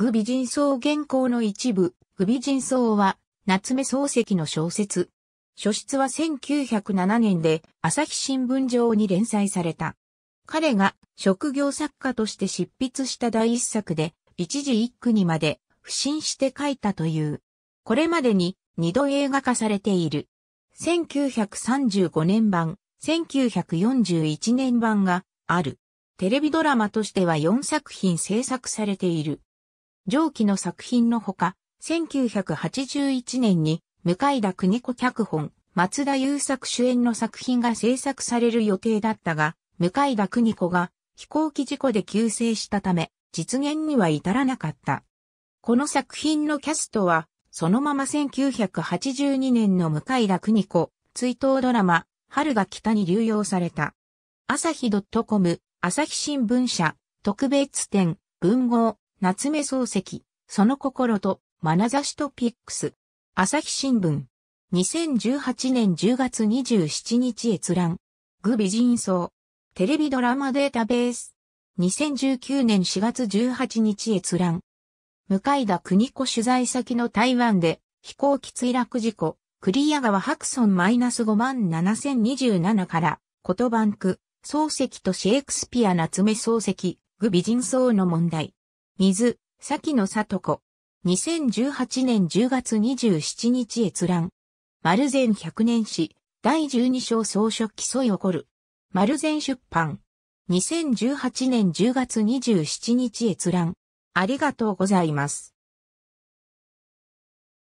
具美人草原稿の一部、具美人草は、夏目漱石の小説。書出は1907年で朝日新聞上に連載された。彼が職業作家として執筆した第一作で、一時一句にまで不審して書いたという。これまでに二度映画化されている。1935年版、1941年版がある。テレビドラマとしては4作品制作されている。上記の作品のほか、1981年に向田邦子脚本、松田優作主演の作品が制作される予定だったが、向田邦子が飛行機事故で急逝したため、実現には至らなかった。この作品のキャストは、そのまま1982年の向田邦子、追悼ドラマ、春が北に流用された。朝日 .com、朝日新聞社、特別展、文豪、夏目漱石、その心と、眼差しトピックス、朝日新聞、2018年10月27日閲覧、具美人層。テレビドラマデータベース。2019年4月18日閲覧。向田国子取材先の台湾で飛行機墜落事故、クリア川白村マイナス5万7027から、言バンク、漱石とシェイクスピア夏目漱石、具美人層の問題。水、先野里子。2018年10月27日閲覧。丸前百年史、第12章総書記ソイ起こる。丸善出版。2018年10月27日閲覧。ありがとうございます。